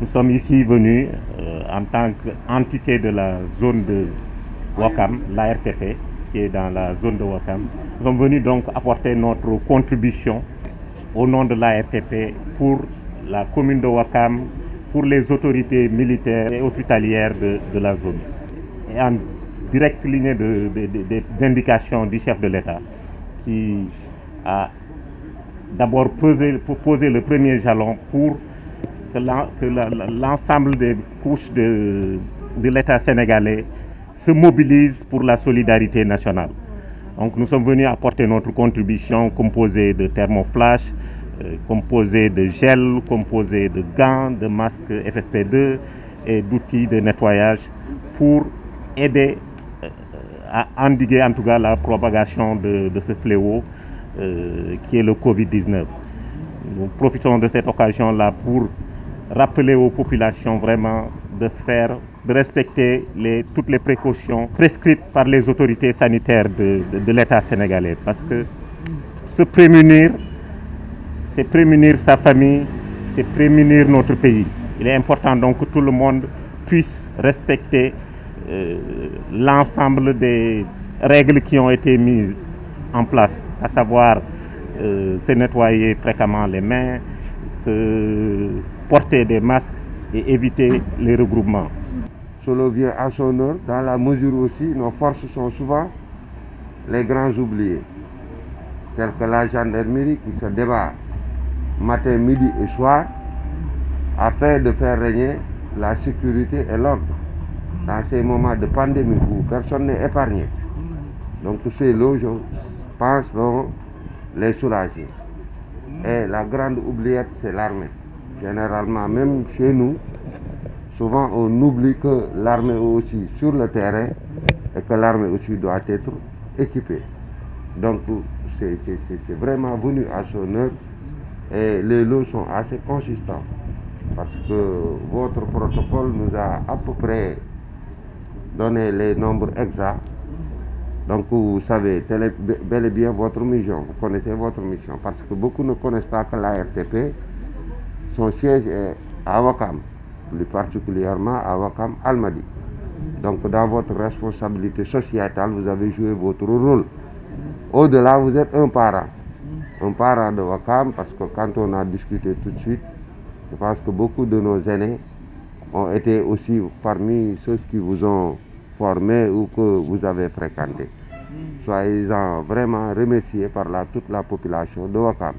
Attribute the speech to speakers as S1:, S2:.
S1: Nous sommes ici venus euh, en tant qu'entité de la zone de Wakam, l'ARTP, qui est dans la zone de Wakam. Nous sommes venus donc apporter notre contribution au nom de l'ARTP pour la commune de Wakam, pour les autorités militaires et hospitalières de, la zone. Et en directe ligne de, de, des indications du chef de l'État, qui a d'abord posé le premier jalon pour que l'ensemble des couches de, l'État sénégalais se mobilisent pour la solidarité nationale. Donc nous sommes venus apporter notre contribution composée de thermoflash, euh, composée de gel, composée de gants, de masques FFP2 et d'outils de nettoyage pour aider euh, à endiguer en tout cas la propagation de, de ce fléau euh, qui est le Covid-19. Nous profitons de cette occasion-là pour rappeler aux populations vraiment de faire, de respecter les, toutes les précautions prescrites par les autorités sanitaires de, de, l'État sénégalais. Parce que se prémunir, c'est prémunir sa famille, c'est prémunir notre pays. Il est important donc que tout le monde puisse respecter euh, l'ensemble des règles qui ont été mises en place, à savoir euh, se nettoyer fréquemment les mains, se porter des masques et éviter les regroupements.
S2: Solo vient à son heure, dans la mesure aussi, nos forces sont souvent les grands oubliés, tels que la gendarmerie qui se débat matin, midi et soir, afin de faire régner la sécurité et l'ordre dans ces moments de pandémie où personne n'est épargné. Donc ces lots, je pense, vont les soulager. Et la grande oubliette, c'est l'armée. Généralement, même chez nous, souvent on oublie que l'armée aussi sur le terrain et que l'armée aussi doit être équipée. Donc c'est vraiment venu à son heure et les lots sont assez consistants parce que votre protocole nous a à peu près donné les nombres exacts. Donc vous savez tel est bel et bien votre mission, vous connaissez votre mission parce que beaucoup ne connaissent pas que la RTP, son siège est à Wakam, plus particulièrement à Wakam Almadi. Donc dans votre responsabilité sociétale, vous avez joué votre rôle. Au-delà, vous êtes un parent. Un parent de Wakam parce que quand on a discuté tout de suite, je pense que beaucoup de nos aînés ont été aussi parmi ceux qui vous ont formé ou que vous avez fréquenté. Soyez-en vraiment remerciés par la, toute la population de Wakam.